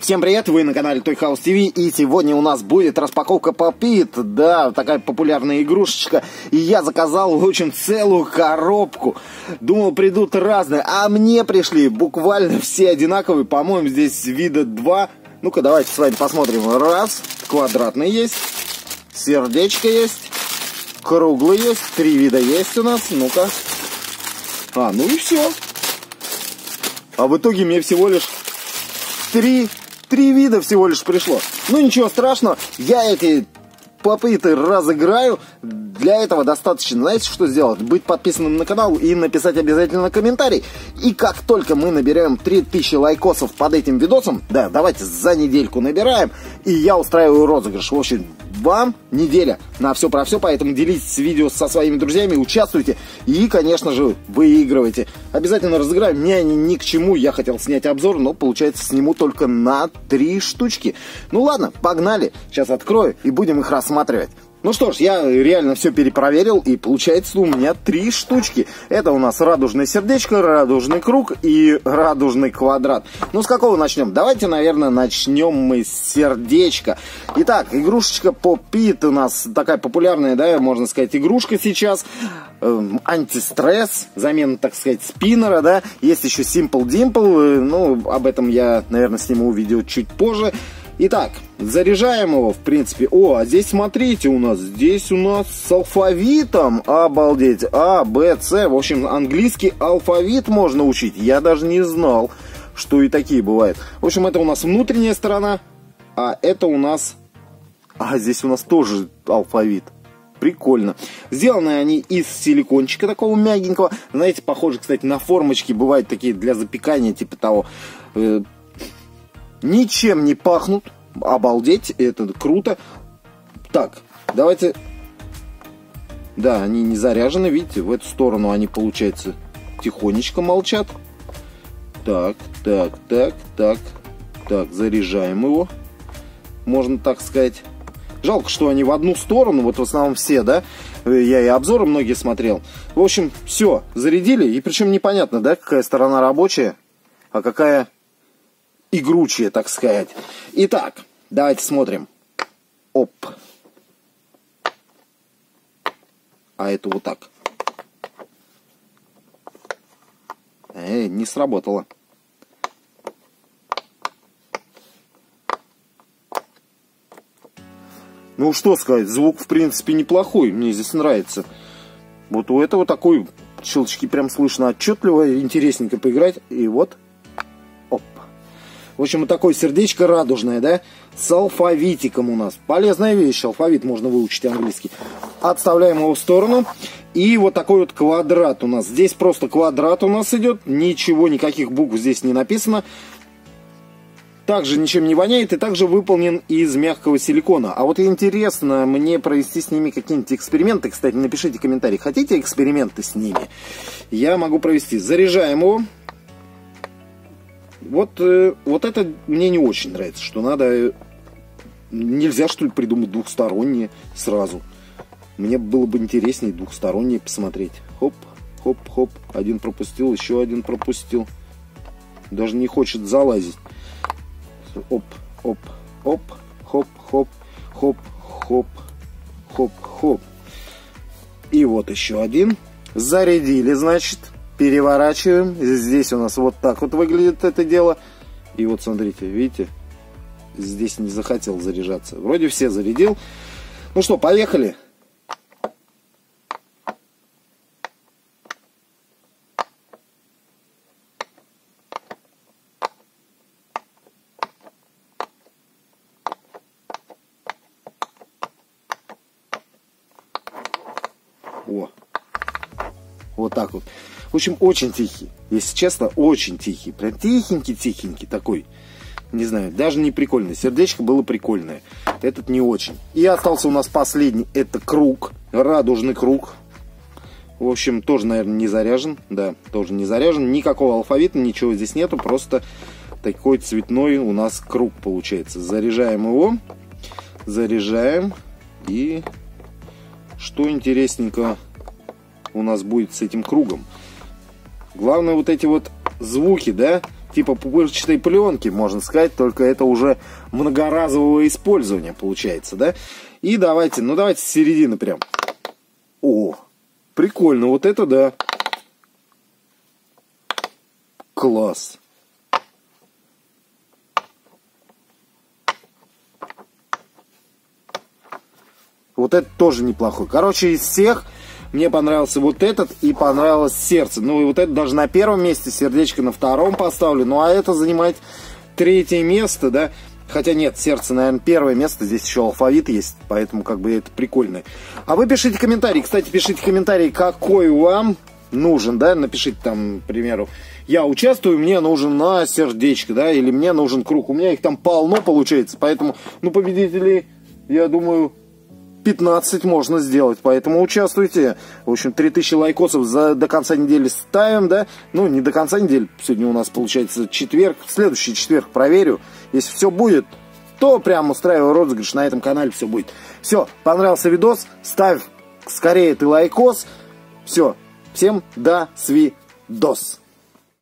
Всем привет, вы на канале Toy House TV, и сегодня у нас будет распаковка Попит, да, такая популярная игрушечка, и я заказал, в общем, целую коробку. Думал, придут разные, а мне пришли буквально все одинаковые, по-моему, здесь вида два. Ну-ка, давайте с вами посмотрим. Раз, квадратный есть, сердечко есть, круглый есть, три вида есть у нас, ну-ка. А, ну и все. А в итоге мне всего лишь три Три вида всего лишь пришло. Ну ничего страшного, я эти попыты разыграю. Для этого достаточно, знаете, что сделать? Быть подписанным на канал и написать обязательно комментарий. И как только мы наберем 3000 лайкосов под этим видосом, да, давайте за недельку набираем, и я устраиваю розыгрыш. В общем, вам неделя на все про все, поэтому делитесь видео со своими друзьями, участвуйте и, конечно же, выигрывайте. Обязательно разыграем, мне они ни к чему, я хотел снять обзор, но получается сниму только на три штучки. Ну ладно, погнали, сейчас открою и будем их рассматривать. Ну что ж, я реально все перепроверил, и получается у меня три штучки. Это у нас радужное сердечко, радужный круг и радужный квадрат. Ну, с какого начнем? Давайте, наверное, начнем мы с сердечка. Итак, игрушечка Попит у нас такая популярная, да, можно сказать, игрушка сейчас. Эм, антистресс, замена, так сказать, спиннера, да. Есть еще Simple Dimple, э, ну, об этом я, наверное, сниму видео чуть позже. Итак, заряжаем его, в принципе. О, а здесь смотрите у нас, здесь у нас с алфавитом, обалдеть, А, Б, С. В общем, английский алфавит можно учить. Я даже не знал, что и такие бывают. В общем, это у нас внутренняя сторона, а это у нас... А, здесь у нас тоже алфавит. Прикольно. Сделаны они из силикончика такого мягенького. Знаете, похоже, кстати, на формочки бывают такие для запекания, типа того э, ничем не пахнут. Обалдеть, это круто. Так, давайте... Да, они не заряжены, видите, в эту сторону они, получается, тихонечко молчат. Так, так, так, так, так, заряжаем его. Можно так сказать. Жалко, что они в одну сторону, вот в основном все, да? Я и обзоры многие смотрел. В общем, все, зарядили. И причем непонятно, да, какая сторона рабочая, а какая игручие, так сказать. Итак, давайте смотрим. Оп. А это вот так. Э, не сработало. Ну, что сказать, звук, в принципе, неплохой. Мне здесь нравится. Вот у этого такой щелчки прям слышно отчетливо, интересненько поиграть. И вот в общем, вот такое сердечко радужное, да, с алфавитиком у нас. Полезная вещь, алфавит можно выучить английский. Отставляем его в сторону. И вот такой вот квадрат у нас. Здесь просто квадрат у нас идет. Ничего, никаких букв здесь не написано. Также ничем не воняет и также выполнен из мягкого силикона. А вот интересно мне провести с ними какие-нибудь эксперименты. Кстати, напишите комментарий, хотите эксперименты с ними? Я могу провести. Заряжаем его. Вот, э, вот это мне не очень нравится, что надо... Э, нельзя, что ли, придумать двухсторонние сразу. Мне было бы интереснее двухсторонние посмотреть. Хоп, хоп, хоп. Один пропустил, еще один пропустил. Даже не хочет залазить. Оп, оп, оп, хоп, хоп, хоп, хоп, хоп, хоп. И вот еще один. Зарядили, значит переворачиваем. Здесь у нас вот так вот выглядит это дело. И вот смотрите, видите, здесь не захотел заряжаться. Вроде все зарядил. Ну что, поехали. О, вот так вот. В общем, очень тихий. Если честно, очень тихий. Прям тихенький-тихенький такой. Не знаю, даже не прикольный. Сердечко было прикольное. Этот не очень. И остался у нас последний. Это круг. Радужный круг. В общем, тоже, наверное, не заряжен. Да, тоже не заряжен. Никакого алфавита, ничего здесь нету. Просто такой цветной у нас круг получается. Заряжаем его. Заряжаем. И что интересненько у нас будет с этим кругом. Главное вот эти вот звуки, да, типа пупырчатой пленки, можно сказать, только это уже многоразового использования получается, да? И давайте, ну давайте с середины прям. О, прикольно, вот это да. Класс. Вот это тоже неплохой. Короче, из всех мне понравился вот этот и понравилось сердце. Ну и вот это даже на первом месте, сердечко на втором поставлю. Ну а это занимает третье место, да. Хотя нет, сердце, наверное, первое место. Здесь еще алфавит есть, поэтому как бы это прикольно. А вы пишите комментарии. Кстати, пишите комментарии, какой вам нужен, да. Напишите там, к примеру, я участвую, мне нужен на сердечко, да, или мне нужен круг. У меня их там полно получается, поэтому, ну, победителей, я думаю, 15 можно сделать, поэтому участвуйте. В общем, 3000 лайкосов за, до конца недели ставим, да? Ну, не до конца недели, сегодня у нас получается четверг, в следующий четверг проверю. Если все будет, то прям устраиваю розыгрыш на этом канале, все будет. Все, понравился видос, ставь скорее ты лайкос. Все, всем до свидос.